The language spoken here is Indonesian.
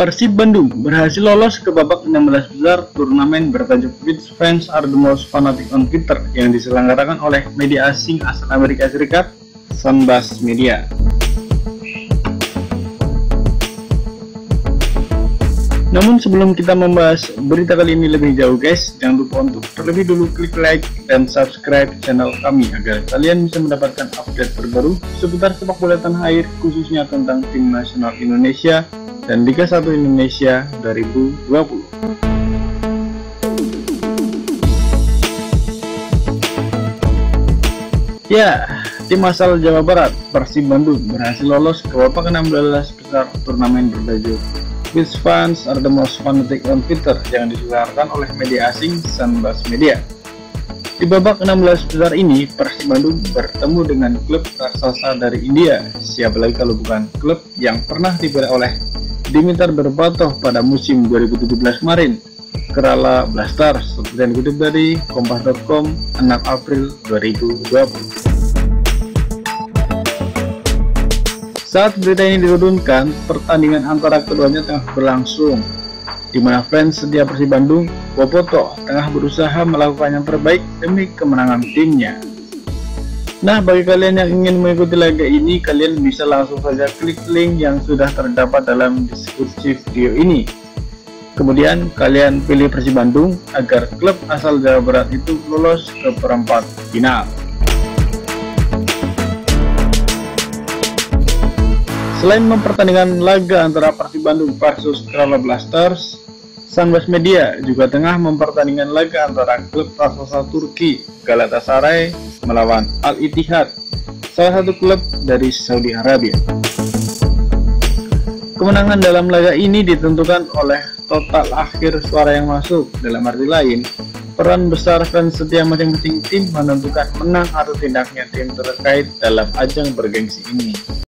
Persib Bandung berhasil lolos ke babak 16 besar turnamen bertajuk Which Fans Are The Most Fanatic on Twitter yang diselenggarakan oleh media asing asal Amerika Serikat, Sunbus Media. Namun sebelum kita membahas berita kali ini lebih jauh guys, jangan lupa untuk terlebih dulu klik like dan subscribe channel kami agar kalian bisa mendapatkan update terbaru seputar sepak bola tanah air khususnya tentang tim nasional Indonesia dan Liga 1 Indonesia 2020. Ya, tim asal Jawa Barat, Persib Bandung berhasil lolos ke babak 16 besar turnamen bertajuk Which fans are the most fanatic on Twitter yang diselenggarakan oleh media asing Sunbus Media. Di babak 16 besar ini, Persib Bandung bertemu dengan klub raksasa dari India. Siapa lagi kalau bukan klub yang pernah diberi oleh Dimitar Berbatov pada musim 2017 kemarin. Kerala Blasters, seperti yang dikutip dari kompas.com 6 April 2020. Saat berita ini diturunkan, pertandingan antara keduanya tengah berlangsung, di mana fans setia Persib Bandung, Boboto, tengah berusaha melakukan yang terbaik demi kemenangan timnya. Nah, bagi kalian yang ingin mengikuti laga ini, kalian bisa langsung saja klik link yang sudah terdapat dalam deskripsi video ini. Kemudian, kalian pilih Persib Bandung agar klub asal Jawa Barat itu lolos ke perempat final. Selain mempertandingkan laga antara Persib Bandung versus Kerala Blasters, Sunbus Media juga tengah mempertandingkan laga antara klub raksasa Turki Galatasaray melawan Al Ittihad, salah satu klub dari Saudi Arabia. Kemenangan dalam laga ini ditentukan oleh total akhir suara yang masuk. Dalam arti lain, peran besar fans setia masing-masing tim menentukan menang atau tidaknya tim terkait dalam ajang bergengsi ini.